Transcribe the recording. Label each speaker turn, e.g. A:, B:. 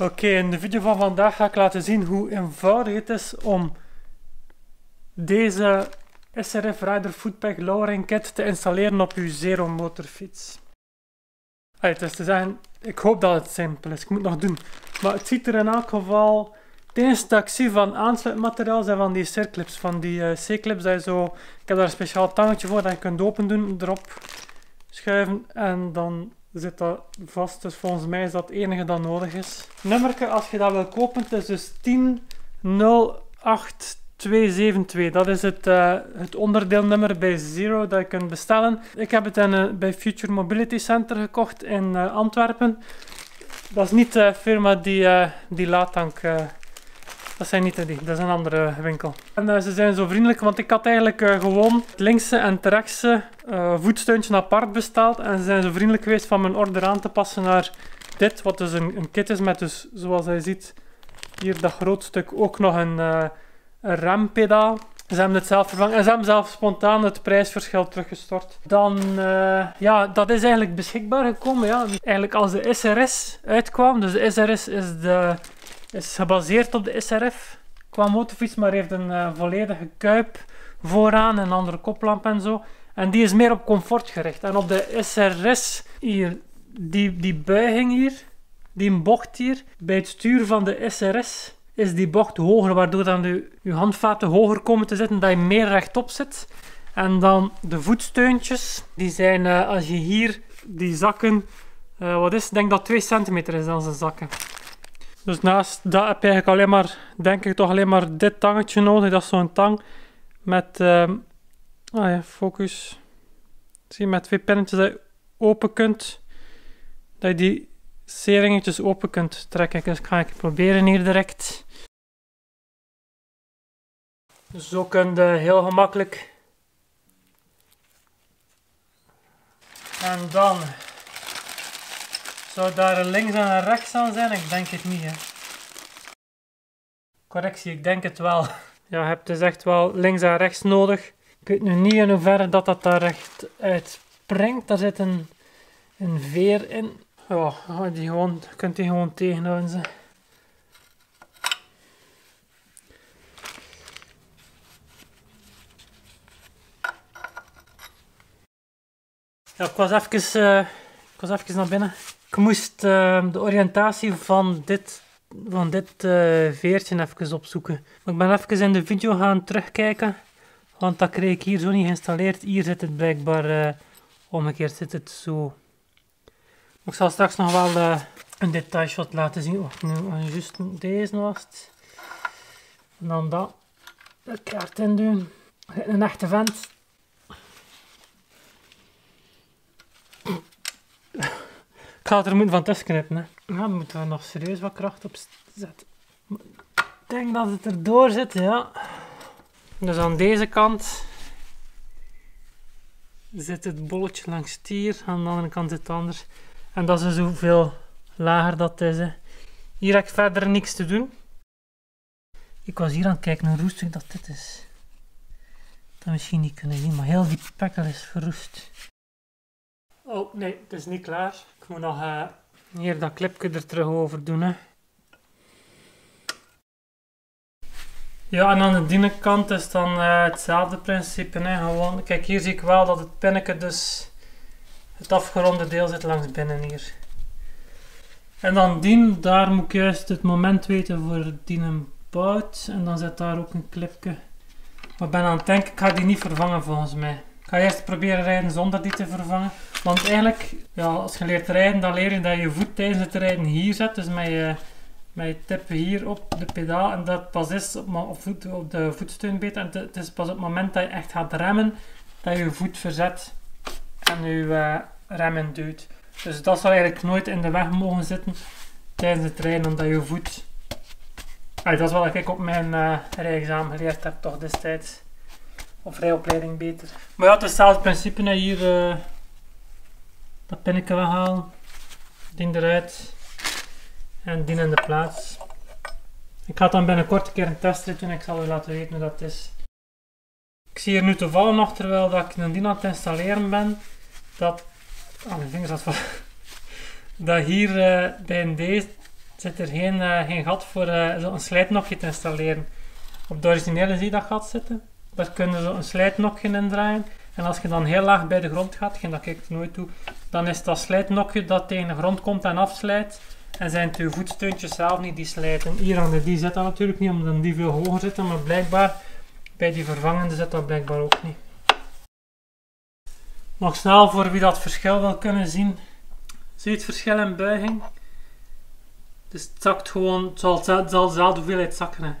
A: Oké, in de video van vandaag ga ik laten zien hoe eenvoudig het is om deze SRF Rider Footpack Lowering Kit te installeren op uw Zero motorfiets. Allee, het is te zeggen, ik hoop dat het simpel is, ik moet het nog doen. Maar het ziet er in elk geval, het enige dat van aansluitmateriaal zijn van die circlips, van die uh, C-clips. Dat je zo, ik heb daar een speciaal tangetje voor dat je kunt open doen, erop schuiven en dan zit dat vast. Dus volgens mij is dat het enige dat nodig is. Nummerke, als je dat wil kopen, het is dus 1008272. Dat is het, uh, het onderdeelnummer bij Zero dat je kunt bestellen. Ik heb het uh, bij Future Mobility Center gekocht in uh, Antwerpen. Dat is niet de firma die, die Latank dat zijn niet die, dat is een andere winkel. En uh, ze zijn zo vriendelijk, want ik had eigenlijk uh, gewoon het linkse en het rechtse uh, voetsteuntje apart besteld. En ze zijn zo vriendelijk geweest van mijn order aan te passen naar dit, wat dus een, een kit is met dus, zoals je ziet, hier dat groot stuk ook nog een, een rempedaal. Ze hebben het zelf vervangen en ze hebben zelf spontaan het prijsverschil teruggestort. Dan, ja, dat is eigenlijk beschikbaar gekomen. Ja. Eigenlijk als de SRS uitkwam, dus de SRS is de is gebaseerd op de SRF qua motorfiets, maar heeft een uh, volledige kuip vooraan, een andere koplamp en zo. En die is meer op comfort gericht. En op de SRS hier, die, die buiging hier, die bocht hier, bij het stuur van de SRS is die bocht hoger, waardoor dan de, je handvaten hoger komen te zitten, dat je meer rechtop zit. En dan de voetsteuntjes, die zijn uh, als je hier die zakken, uh, wat is, ik denk dat 2 centimeter is dan ze zakken. Dus naast dat heb je eigenlijk alleen maar, denk ik toch alleen maar dit tangetje nodig. Dat is zo'n tang met, um, ah ja, focus. Zie je, met twee pinnetjes dat je open kunt. Dat je die C-ringetjes open kunt trekken. Dus ga ik proberen hier direct. Zo kun je heel gemakkelijk. En dan zou daar links en rechts aan zijn? Ik denk het niet, hè. Correctie, ik denk het wel. Ja, je hebt dus echt wel links en rechts nodig. Ik weet nu niet in hoeverre dat dat daar echt uit springt. Daar zit een, een veer in. Ja, die gewoon, je kunt die gewoon tegenhouden. Ze. Ja, ik was even, uh, ik was even naar binnen. Ik moest uh, de oriëntatie van dit, van dit uh, veertje even opzoeken. Ik ben even in de video gaan terugkijken. Want dat kreeg ik hier zo niet geïnstalleerd. Hier zit het blijkbaar uh, omgekeerd zit het zo. Ik zal straks nog wel een detailshot laten zien. Wacht, nu juist deze was En dan dat. De kaart in doen. Een echte vent. Ga het er moeten van tussen knippen. Hè. Ja, dan moeten we nog serieus wat kracht op zetten. Ik denk dat het erdoor zit, ja. Dus aan deze kant zit het bolletje langs hier. Aan de andere kant zit het anders. En dat is dus hoeveel lager dat is. Hè. Hier heb ik verder niks te doen. Ik was hier aan het kijken hoe roestig dat dit is. Dat misschien niet kunnen zien, maar heel die pekkel is verroest. Oh nee, het is niet klaar. Ik moet nog uh, hier dat clipje er terug over doen. Hè. Ja, en aan de binnenkant is dan uh, hetzelfde principe. Hè. Gewoon, kijk, hier zie ik wel dat het pinnetje dus het afgeronde deel zit langs binnen hier. En dan dien, daar moet ik juist het moment weten voor dienen bout. En dan zit daar ook een clipje. Maar ik ben aan het denken, ik ga die niet vervangen volgens mij. Ik ga eerst proberen rijden zonder die te vervangen. Want eigenlijk, ja, als je leert rijden, dan leer je dat je voet tijdens het rijden hier zet. Dus met je, met je tippen hier op de pedaal. En dat pas is op, op, op de voetsteun beter. En het is pas op het moment dat je echt gaat remmen, dat je je voet verzet en je uh, remmen duwt. Dus dat zal eigenlijk nooit in de weg mogen zitten tijdens het rijden, omdat je voet... dat is wat ik op mijn uh, rijexamen geleerd heb, toch destijds. Of rijopleiding beter. Maar ja, het is hetzelfde principe. Hier uh, dat pinnetje weghalen. Ding eruit. En die in de plaats. Ik ga dan binnenkort een keer een testrit doen. Ik zal u laten weten hoe dat is. Ik zie hier nu toevallig nog, terwijl dat ik een dien aan het installeren ben, dat... Oh, mijn vingers zat van... Dat hier uh, bij een zit er geen, uh, geen gat voor uh, zo'n slijtnokje te installeren. Op de originele zie je dat gat zitten. Daar kunnen ze een slijtnokje in draaien. En als je dan heel laag bij de grond gaat, dat kijk ik nooit toe, dan is dat slijtnokje dat tegen de grond komt en afslijt. En zijn het je voetsteuntjes zelf niet die slijten. Hier aan de die zit dat natuurlijk niet, omdat die veel hoger zitten, maar blijkbaar bij die vervangende zit dat blijkbaar ook niet. Nog snel voor wie dat verschil wil kunnen zien. Zie je het verschil in buiging? Dus het zakt gewoon, zal, zal dezelfde hoeveelheid zakken.